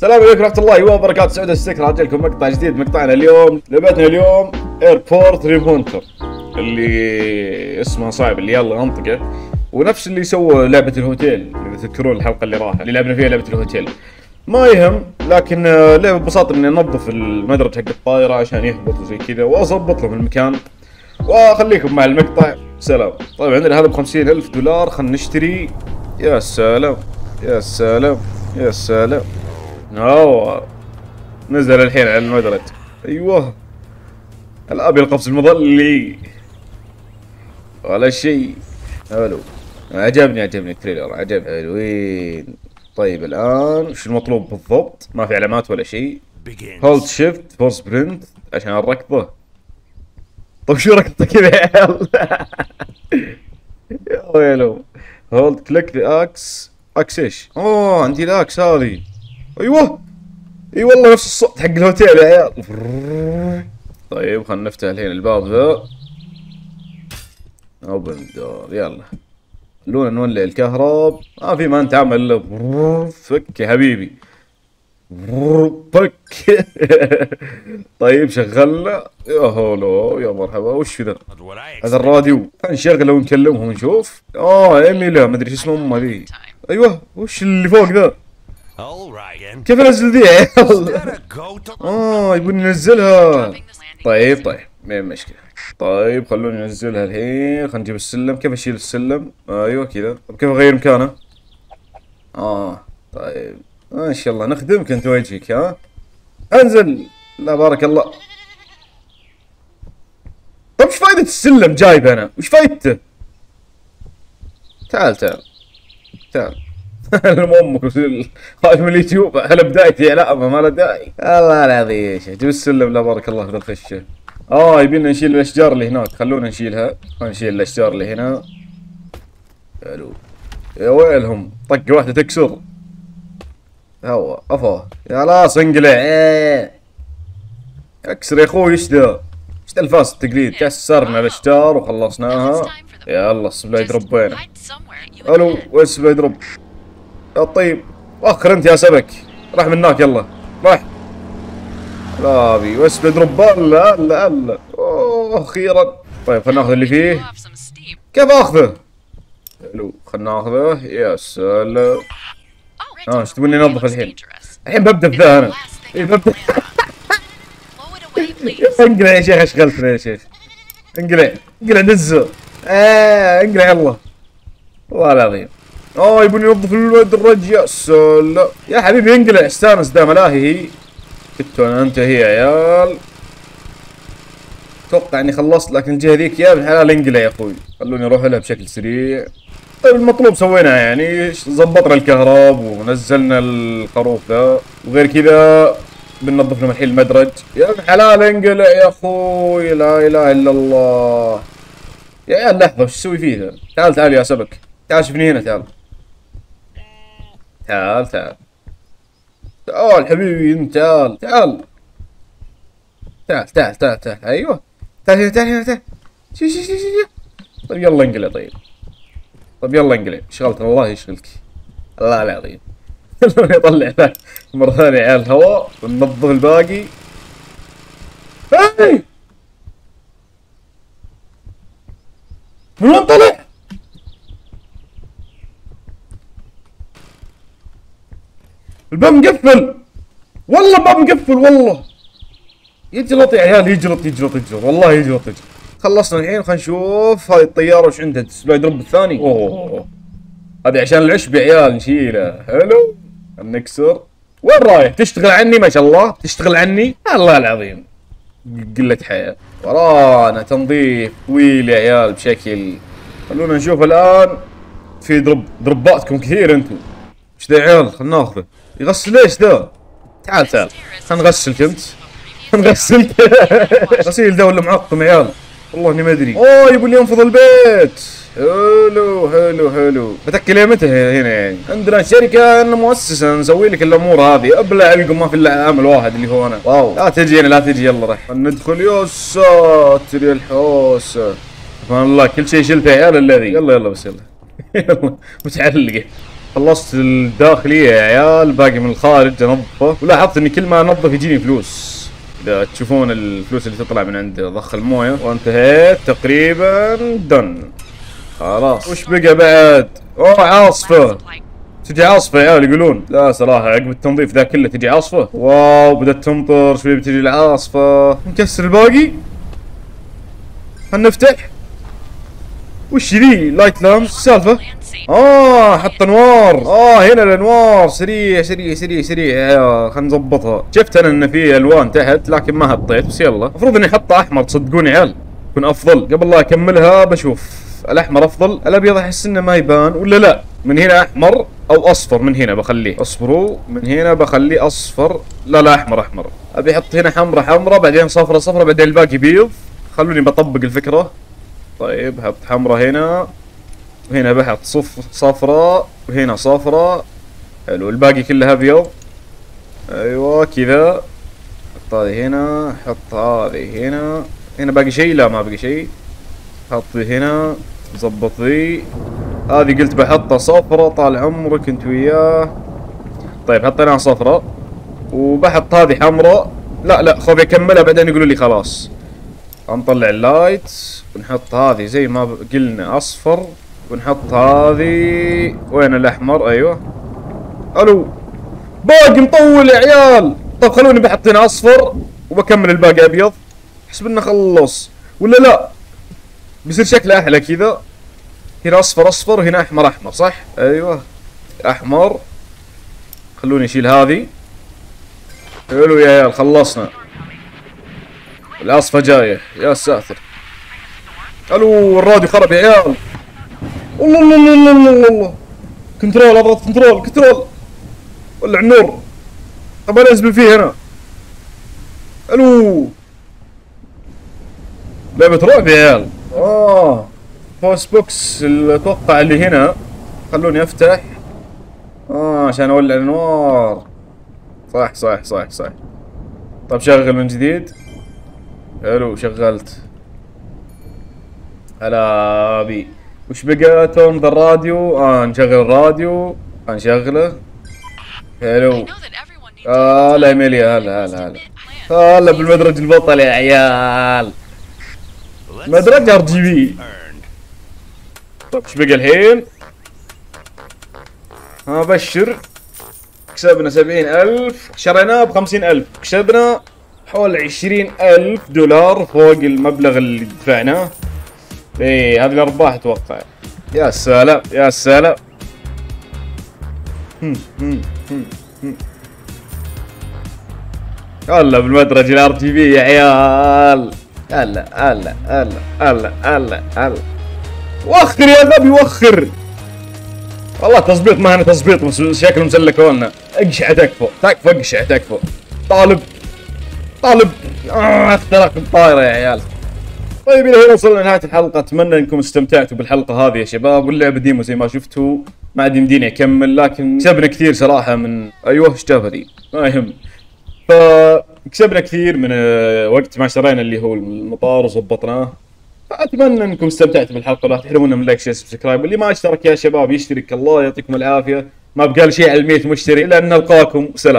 السلام عليكم ورحمة الله وبركاته. سعود السكر راجع لكم مقطع جديد. مقطعنا اليوم لعبتنا اليوم Airport Renovator اللي اسمها صعب اللي يلا انطقه ونفس اللي سووا لعبة الهوتيل إذا تذكرون الحلقة اللي راحت. اللي لعبنا فيها لعبة الهوتيل. ما يهم لكن آه، لعبة ببساطة إني أنظف المدرج حق الطائرة عشان يهبط وزي كذا وأظبط لهم المكان. وأخليكم مع المقطع. سلام. طيب عندنا هذا ب ألف دولار. خلينا نشتري. يا سلام. يا سلام. يا سلام. أوه. نزل الحين على المدرج. أيوه. الابي القفز المظلي. ولا شيء. حلو. عجبني عجبني ال trailer. عجب حلوين. طيب الآن وش المطلوب بالضبط؟ ما في علامات ولا شيء. hold shift for sprint عشان الركضة. طيب شو ركضة كذا؟ يا عيال يا ويلو hold click the axe axe إيش؟ أوه عندي ال axe هذه. أيوه. أي والله نفس الصوت حق الهوتيل يا عيال. طيب خلينا نفتح الحين الباب the open door يلا. خلونا نولع الكهرب. ما في ما نتعامل الا فك يا حبيبي. فك. طيب شغلنا. يا هولو يا مرحبا. وش ذا؟ هذا الراديو. نشغله ونكلمهم ونشوف. آه ايميلا ما أدري شو اسمه أمه ذي. أيوه وش اللي فوق ذا؟ كيف انزل ذي آه يبون ينزلها. طيب طيب ما مشكلة طيب خلوني ننزلها الحين. خلينا نجيب السلم. كيف أشيل السلم؟ أيوه كذا. طيب كيف أغير مكانه؟ آه طيب. آه ان شاء الله نخدمك أنت وجهك ها؟ أنزل. لا بارك الله. طيب وش فايدة السلم جايب أنا وش فايدته؟ تعال تعال. تعال. أمك هاي من اليوتيوب على بدايتي لا ما له داعي. الله العظيم جيب السلم لا بارك الله في الخشة. آه يبينا نشيل الأشجار اللي هناك. خلونا نشيلها. نشيل الأشجار اللي هنا. حلو. يا ويلهم. طقه واحدة تكسر. هوا أفا. يا لاص انقلع. إيه. اكسر يا أخوي إيش ذا؟ إيش ذا الفاس التقليد؟ كسرنا الأشجار وخلصناها. يلا ال supply drop وينه ألو وين ال supply drop طيب وخر أنت يا سمك راح من هناك يلا. راح. لا أبي واسم drop لا لا لا أوه أخيرا. طيب خلنا نأخذ اللي فيه. كيف أخذه؟ حلو خلنا نأخذه. يا سلام. آه إيش تبوني انظف الحين؟ الحين ببدأ بذا أنا اي ببدأ. انقلع يا شيخ اشغلتنا يا شيخ. انقلع انقلع دزه إيه انقلع يلا. والله العظيم. آه يبون ينظف المدرج يا سلام. يا حبيبي انقلع استانس دا ملاهي. هي كنت أنا انتهي يا عيال. أتوقع إني خلصت لكن الجهة ذيك يا بالحلال انقلع يا أخوي. خلوني أروح لها بشكل سريع. طيب المطلوب سويناه يعني. ظبطنا الكهرب ونزلنا الخروف ذا وغير كذا بننظف لهم الحين المدرج. يا الحلال انقلع يا أخوي. لا إله إلا الله. يا عيال لحظة وش تسوي فيها؟ تعال تعال يا سبك. تعال شوفني هنا تعال. تعال تعال. تعال حبيبي تعال تعال. تعال تعال تعال تعال. أيوه. تعال هنا تعال هنا تعال. شي شي شي شي. طيب يلا انقلع طيب. طيب يلا انقلع. شغلت الله يشغلك. الله العظيم يطلع مرة ثانية عيال الهواء وننظف الباقي. هاي! من وين طلع؟ الباب مقفل والله الباب مقفل والله. يجلط يا عيال يجلط يجلط يجلط. والله يجلط يجلط. خلصنا الحين خلينا نشوف هذه الطيارة وش عندها. supply drop الثاني؟ أوه. هذه عشان العشب يا عيال نشيله. حلو نكسر. وين رايح؟ تشتغل عني؟ ما شاء الله. تشتغل عني؟ الله العظيم. قلة حياة. ورانا تنظيف طويل يا عيال بشكل. خلونا نشوف الآن. في دروب دروباتكم كثير أنتم. إيش ذا يا عيال؟ خلنا ناخذه. يغسل ليش ذا؟ تعال تعال. خلنا نغسلك انت نغسل. غسيل ذا ولا معقم عيال؟ والله إني ما أدري. أوه يبون ينفض البيت. حلو حلو حلو بتكل ليه متى هنا؟ يعني عندنا شركة مؤسسة نسوي لك الأمور هذه. أبلع عليكم ما في إلا عامل واحد اللي هو أنا. واو. لا تجي أنا لا تجي. يلا رح ندخل يا ساتر يا الحوسة. سبحان الله كل شيء شلته يا عيال الذي. يلا يلا بس يلا. يلا متعلقة. خلصت الداخلية يا عيال باقي من الخارج أنظفه. ولاحظت إني كل ما أنظف يجيني فلوس. إذا تشوفون الفلوس اللي تطلع من عند ضخ الموية. وانتهيت تقريبا دن خلاص. وش بقى بعد؟ أوه عاصفة. تجي عاصفة يا عيال يقولون. لا صراحة عقب التنظيف ذا كله تجي عاصفة. واو بدأت تمطر شوي بتجي العاصفة؟ نكسر الباقي. هنفتح وش ذي؟ لايت لامس السالفة آه حط أنوار. آه هنا الأنوار. سريع سريع سريع سريع. يا خلينا نظبطها. شفت أنا إن في ألوان تحت لكن ما حطيت بس يلا. المفروض إني احطها أحمر تصدقوني عيال. يكون أفضل. قبل لا أكملها بشوف. الأحمر أفضل. الأبيض أحس إنه ما يبان ولا لا؟ من هنا أحمر أو أصفر؟ من هنا بخليه. اصبروا من هنا بخليه أصفر. لا لا أحمر أحمر. أبي أحط هنا حمرة حمرة بعدين صفرة صفرة بعدين الباقي بيض. خلوني بطبق الفكرة. طيب حط حمرة هنا. وهنا بحط صف صفراء وهنا صفراء حلو الباقي كلها ابيض أيوه كذا. حط هذه هنا حط هذه هنا. هنا باقي شيء؟ لا ما باقي شيء. حط هنا ظبط ذي. هذه قلت بحطها صفرة طال عمرك انت وياه. طيب حطيناها صفرة. وبحط هذه حمراء. لا لا خوفي اكملها بعدين يقولوا لي خلاص. نطلع اللايت ونحط هذه زي ما قلنا أصفر. ونحط هذه. وين الأحمر؟ أيوه. ألو. باقي مطول يا عيال. طيب خلوني بحط هنا أصفر وبكمل الباقي أبيض. حسب إنه خلص. ولا لا؟ بيصير شكله أحلى كذا. هنا أصفر أصفر هنا أحمر أحمر صح؟ أيوه. أحمر. خلوني أشيل هذه. حلو يا عيال خلصنا. العاصفة جاية. يا ساتر. ألو الراديو خرب يا عيال. الله الله الله الله الله الله control اضغط control control. ولع النور. طب أنا انزل فيه هنا ألو. لعبة رعب يا عيال. آه. fuse box أتوقع اللي هنا. خلوني أفتح. آه عشان أولع الانوار صح صح صح صح. طيب شغل من جديد. حلو شغلت. هلا بي. وش بقى tune the radio آه نشغل الراديو آه نشغله حلو آه لا ميليا هلا هلا هلا. هلا بالمدرج البطل يا عيال. مدرج RGB طيب إيش بقى الحين؟ ها بشر كسبنا سبعين ألف. شريناه بخمسين ألف. كسبنا حول عشرين ألف دولار فوق المبلغ اللي دفعناه. إيه هذه الأرباح أتوقع. يا سلام يا سلام. هلا بالمدرج ال RGB يا عيال. هلا هلا هلا هلا هلا هلا وخر يا غبي وخر. والله تظبيط ما هنا تظبيط بس شكله مسلكوا لنا. اقشع تكفى تكفى اقشع تكفى. طالب طالب. آه اخترق الطايره يا عيال. طيب إلى هنا وصلنا لنهاية الحلقة. أتمنى أنكم استمتعتوا بالحلقة هذه يا شباب واللعبة demo زي ما شفتوا ما عاد يمديني أكمل لكن كسبنا كثير صراحة من أيوه إيش هذي؟ ما يهم. فكسبنا كثير من آه، وقت ما شرينا اللي هو المطار وظبطناه فأتمنى أنكم استمتعتوا بالحلقة لا تحرمونا من like share subscribe. واللي ما اشترك يا شباب يشترك الله يعطيكم العافية. ما بقى شيء على ال 100 مشترك إلى أن نلقاكم. سلام.